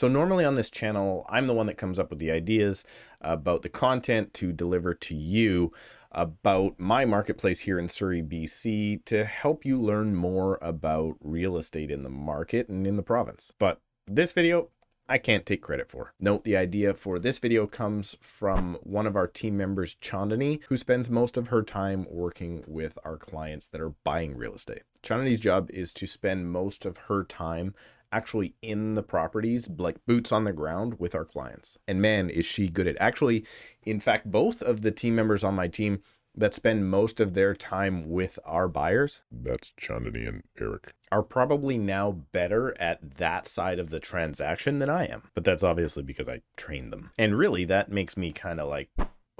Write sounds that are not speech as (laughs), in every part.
So normally on this channel, I'm the one that comes up with the ideas about the content to deliver to you about my marketplace here in Surrey, BC to help you learn more about real estate in the market and in the province. But this video, I can't take credit for. Note the idea for this video comes from one of our team members, Chandani, who spends most of her time working with our clients that are buying real estate. Chandani's job is to spend most of her time actually in the properties, like boots on the ground with our clients. And man, is she good at actually, in fact, both of the team members on my team that spend most of their time with our buyers. That's Chandani and Eric. Are probably now better at that side of the transaction than I am. But that's obviously because I trained them. And really, that makes me kind of like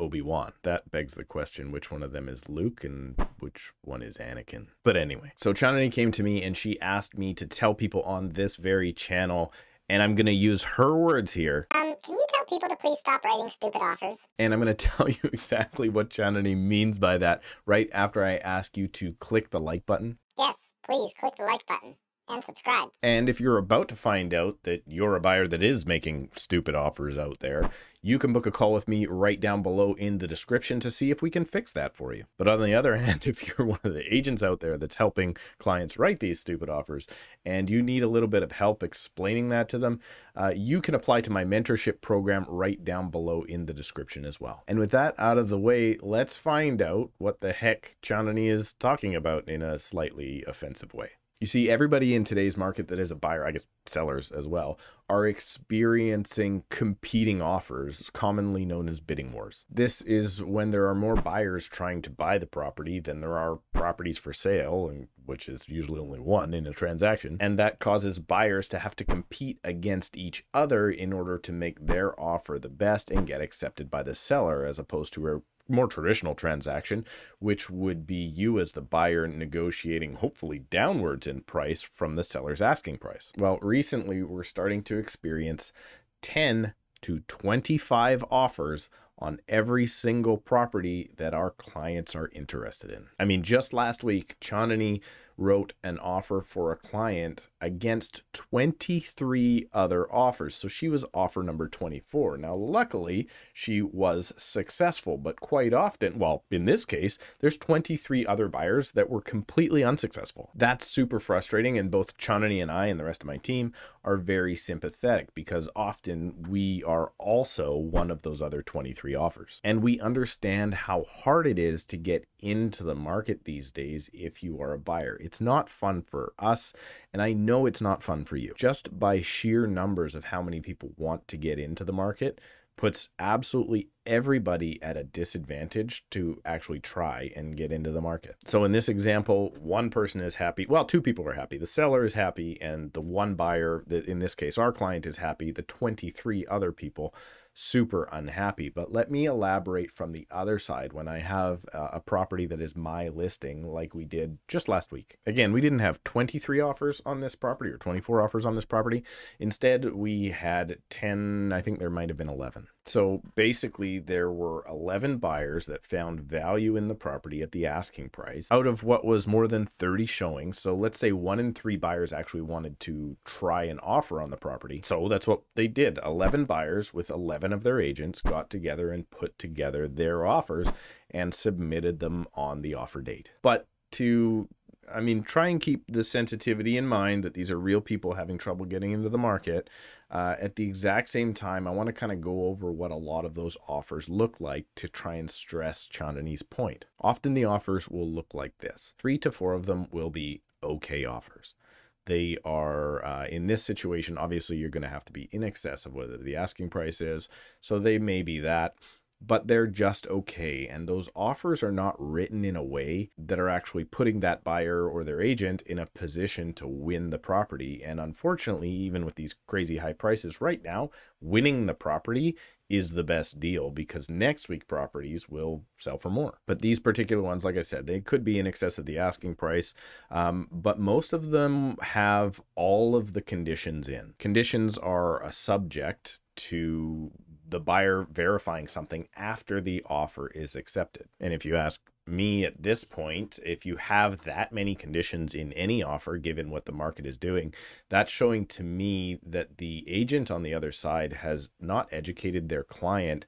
Obi-Wan. That begs the question, which one of them is Luke and which one is Anakin? But anyway, so Chandani came to me and she asked me to tell people on this very channel, and I'm going to use her words here. Um, can you tell people to please stop writing stupid offers? And I'm going (laughs) to tell you exactly what Chandani means by that right after I ask you to click the like button. Yes, please click the like button and subscribe. And if you're about to find out that you're a buyer that is making stupid offers out there, you can book a call with me right down below in the description to see if we can fix that for you. But on the other (laughs) hand, if you're one of the agents out there that's helping clients write these stupid offers and you need a little bit of help explaining that to them, uh, you can apply to my mentorship program right down below in the description as well. And with that out of the way, let's find out what the heck Chandani is talking about in a slightly offensive way. You see, everybody in today's market that is a buyer, I guess sellers as well, are experiencing competing offers, commonly known as bidding wars. This is when there are more buyers trying to buy the property than there are properties for sale, which is usually only one in a transaction. And that causes buyers to have to compete against each other in order to make their offer the best and get accepted by the seller, as opposed to a more traditional transaction, which would be you as the buyer negotiating hopefully downwards in price from the seller's asking price. Well, recently we're starting to experience 10 to 25 offers on every single property that our clients are interested in. I mean, just last week, Chandani wrote an offer for a client against 23 other offers. So she was offer number 24. Now, luckily, she was successful, but quite often, well, in this case, there's 23 other buyers that were completely unsuccessful. That's super frustrating. And both Chandani and I and the rest of my team are very sympathetic because often we are also one of those other 23 offers. And we understand how hard it is to get into the market these days if you are a buyer. It's not fun for us, and I know it's not fun for you. Just by sheer numbers of how many people want to get into the market, puts absolutely everybody at a disadvantage to actually try and get into the market. So in this example, one person is happy. Well, two people are happy. The seller is happy and the one buyer that in this case our client is happy. The 23 other people super unhappy. But let me elaborate from the other side when I have uh, a property that is my listing, like we did just last week. Again, we didn't have 23 offers on this property or 24 offers on this property. Instead, we had 10, I think there might have been 11. So basically, there were 11 buyers that found value in the property at the asking price out of what was more than 30 showings. So let's say one in three buyers actually wanted to try an offer on the property. So that's what they did. 11 buyers with 11 of their agents got together and put together their offers and submitted them on the offer date. But to I mean, try and keep the sensitivity in mind that these are real people having trouble getting into the market. Uh, at the exact same time, I want to kind of go over what a lot of those offers look like to try and stress Chandani's point. Often the offers will look like this. Three to four of them will be okay offers. They are, uh, in this situation, obviously you're going to have to be in excess of what the asking price is. So they may be that but they're just okay. And those offers are not written in a way that are actually putting that buyer or their agent in a position to win the property. And unfortunately, even with these crazy high prices right now, winning the property is the best deal because next week properties will sell for more. But these particular ones, like I said, they could be in excess of the asking price, um, but most of them have all of the conditions in. Conditions are a subject to the buyer verifying something after the offer is accepted. And if you ask me at this point, if you have that many conditions in any offer, given what the market is doing, that's showing to me that the agent on the other side has not educated their client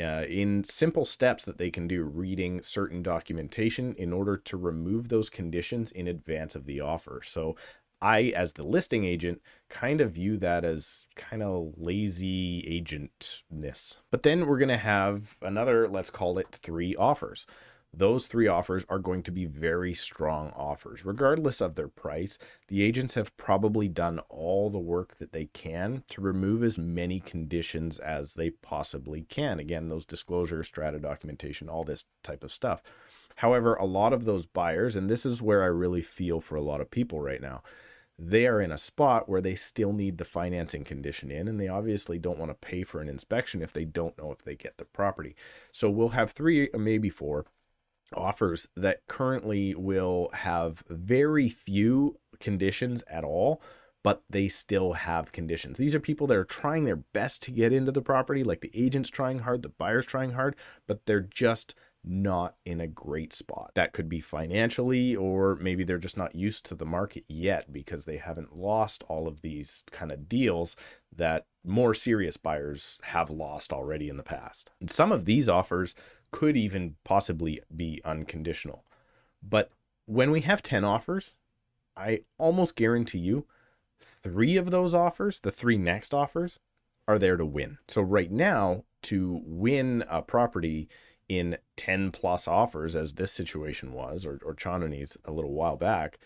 uh, in simple steps that they can do, reading certain documentation in order to remove those conditions in advance of the offer. So I, as the listing agent, kind of view that as kind of lazy agentness. But then we're going to have another, let's call it three offers. Those three offers are going to be very strong offers. Regardless of their price, the agents have probably done all the work that they can to remove as many conditions as they possibly can. Again, those disclosure, strata documentation, all this type of stuff. However, a lot of those buyers, and this is where I really feel for a lot of people right now, they are in a spot where they still need the financing condition in, and they obviously don't want to pay for an inspection if they don't know if they get the property. So we'll have three, maybe four offers that currently will have very few conditions at all but they still have conditions. These are people that are trying their best to get into the property, like the agent's trying hard, the buyer's trying hard, but they're just not in a great spot. That could be financially, or maybe they're just not used to the market yet because they haven't lost all of these kind of deals that more serious buyers have lost already in the past. And some of these offers could even possibly be unconditional. But when we have 10 offers, I almost guarantee you three of those offers, the three next offers, are there to win. So right now, to win a property, in 10 plus offers, as this situation was, or, or Chandani's a little while back,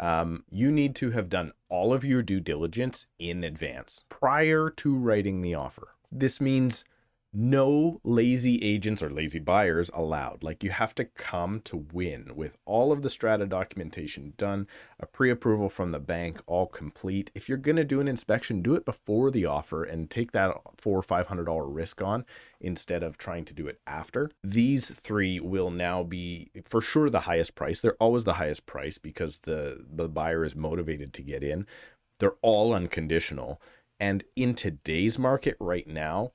um, you need to have done all of your due diligence in advance prior to writing the offer. This means no lazy agents or lazy buyers allowed. Like you have to come to win with all of the strata documentation done, a pre-approval from the bank all complete. If you're going to do an inspection, do it before the offer and take that four or five hundred dollar risk on instead of trying to do it after. These three will now be for sure the highest price. They're always the highest price because the the buyer is motivated to get in. They're all unconditional. And in today's market right now,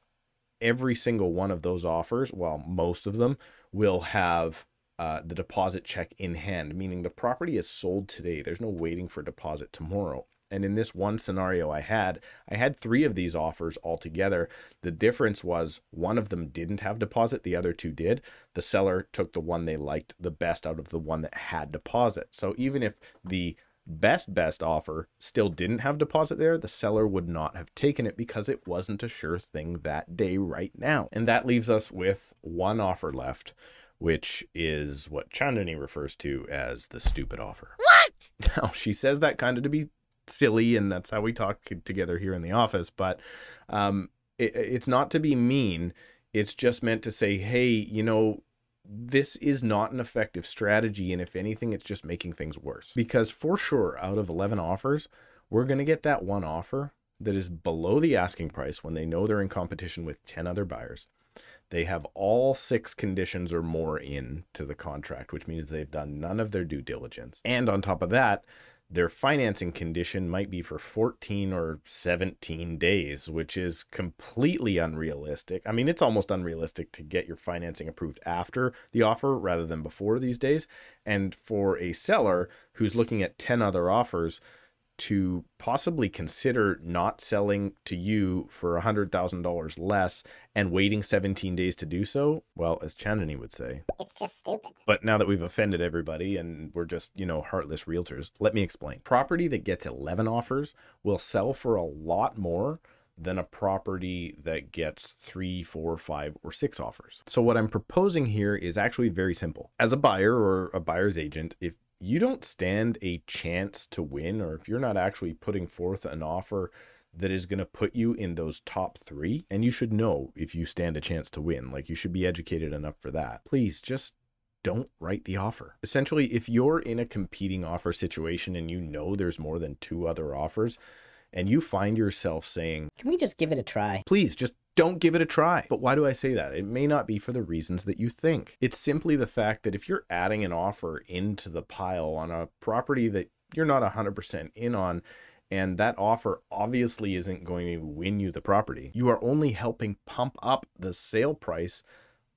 every single one of those offers, well, most of them will have uh, the deposit check in hand, meaning the property is sold today. There's no waiting for deposit tomorrow. And in this one scenario I had, I had three of these offers altogether. The difference was one of them didn't have deposit, the other two did. The seller took the one they liked the best out of the one that had deposit. So even if the best best offer still didn't have deposit there, the seller would not have taken it because it wasn't a sure thing that day right now. And that leaves us with one offer left, which is what Chandani refers to as the stupid offer. What? (laughs) Now, she says that kind of to be silly, and that's how we talk together here in the office, but um, it, it's not to be mean. It's just meant to say, hey, you know, this is not an effective strategy. And if anything, it's just making things worse. Because for sure, out of 11 offers, we're going to get that one offer that is below the asking price when they know they're in competition with 10 other buyers. They have all six conditions or more in to the contract, which means they've done none of their due diligence. And on top of that, their financing condition might be for 14 or 17 days, which is completely unrealistic. I mean, it's almost unrealistic to get your financing approved after the offer rather than before these days. And for a seller who's looking at 10 other offers, to possibly consider not selling to you for $100,000 less and waiting 17 days to do so, well, as Chandani would say, it's just stupid. But now that we've offended everybody and we're just, you know, heartless realtors, let me explain. Property that gets 11 offers will sell for a lot more than a property that gets three, four, five, or six offers. So, what I'm proposing here is actually very simple. As a buyer or a buyer's agent, if you don't stand a chance to win, or if you're not actually putting forth an offer that is going to put you in those top three, and you should know if you stand a chance to win, like you should be educated enough for that. Please just don't write the offer. Essentially, if you're in a competing offer situation and you know there's more than two other offers, and you find yourself saying, Can we just give it a try? Please just don't give it a try. But why do I say that? It may not be for the reasons that you think. It's simply the fact that if you're adding an offer into the pile on a property that you're not 100% in on, and that offer obviously isn't going to win you the property, you are only helping pump up the sale price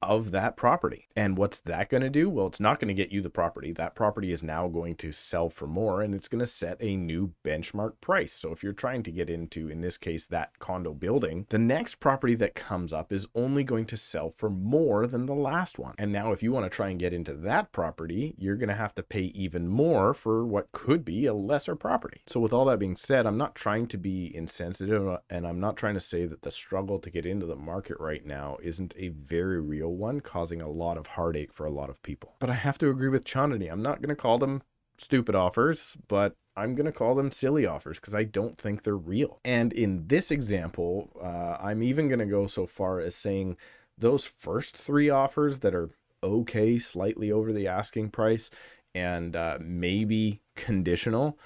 of that property. And what's that going to do? Well, it's not going to get you the property. That property is now going to sell for more and it's going to set a new benchmark price. So if you're trying to get into, in this case, that condo building, the next property that comes up is only going to sell for more than the last one. And now if you want to try and get into that property, you're going to have to pay even more for what could be a lesser property. So with all that being said, I'm not trying to be insensitive uh, and I'm not trying to say that the struggle to get into the market right now isn't a very real one, causing a lot of heartache for a lot of people. But I have to agree with Chandani. I'm not going to call them stupid offers, but I'm going to call them silly offers because I don't think they're real. And in this example, uh, I'm even going to go so far as saying those first three offers that are okay, slightly over the asking price, and uh, maybe conditional.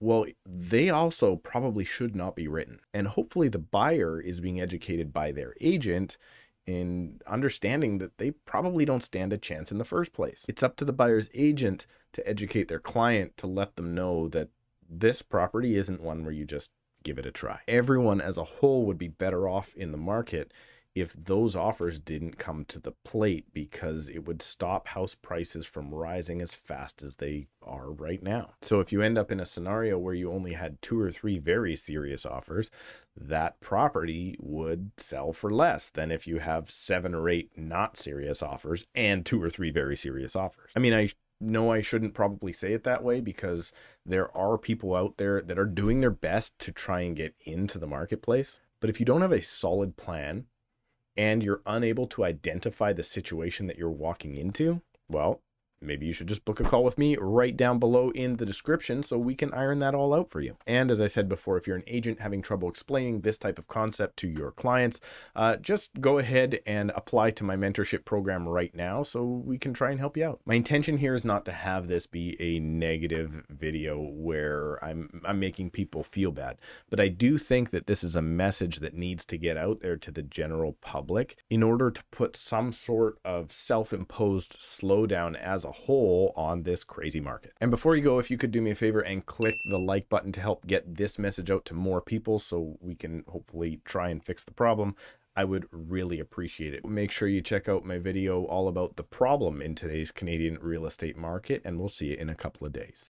Well, they also probably should not be written. And hopefully, the buyer is being educated by their agent in understanding that they probably don't stand a chance in the first place. It's up to the buyer's agent to educate their client to let them know that this property isn't one where you just give it a try. Everyone as a whole would be better off in the market if those offers didn't come to the plate because it would stop house prices from rising as fast as they are right now. So if you end up in a scenario where you only had two or three very serious offers, that property would sell for less than if you have seven or eight not serious offers and two or three very serious offers. I mean, I know I shouldn't probably say it that way because there are people out there that are doing their best to try and get into the marketplace. But if you don't have a solid plan and you're unable to identify the situation that you're walking into, well, maybe you should just book a call with me right down below in the description so we can iron that all out for you. And as I said before, if you're an agent having trouble explaining this type of concept to your clients, uh, just go ahead and apply to my mentorship program right now so we can try and help you out. My intention here is not to have this be a negative video where I'm, I'm making people feel bad, but I do think that this is a message that needs to get out there to the general public in order to put some sort of self-imposed slowdown as a whole on this crazy market. And before you go, if you could do me a favor and click the like button to help get this message out to more people so we can hopefully try and fix the problem, I would really appreciate it. Make sure you check out my video all about the problem in today's Canadian real estate market, and we'll see you in a couple of days.